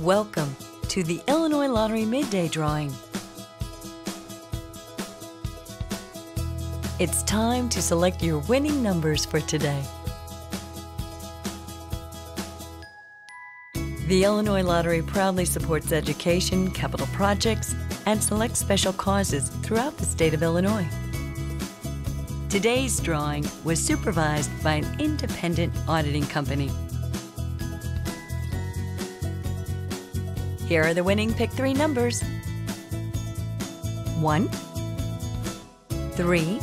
Welcome to the Illinois Lottery Midday Drawing. It's time to select your winning numbers for today. The Illinois Lottery proudly supports education, capital projects, and select special causes throughout the state of Illinois. Today's drawing was supervised by an independent auditing company. Here are the winning Pick 3 numbers. One, three,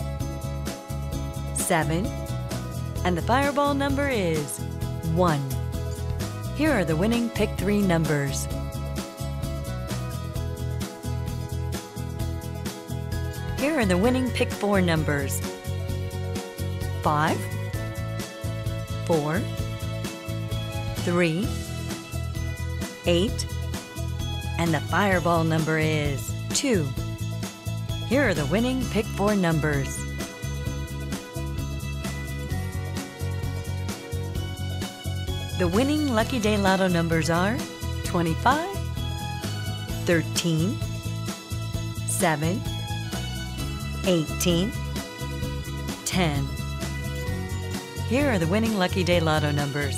seven, and the fireball number is 1. Here are the winning Pick 3 numbers. Here are the winning Pick 4 numbers. 5, 4, 3, 8, and the fireball number is 2. Here are the winning Pick 4 numbers. The winning Lucky Day Lotto numbers are 25, 13, 7, 18, 10. Here are the winning Lucky Day Lotto numbers.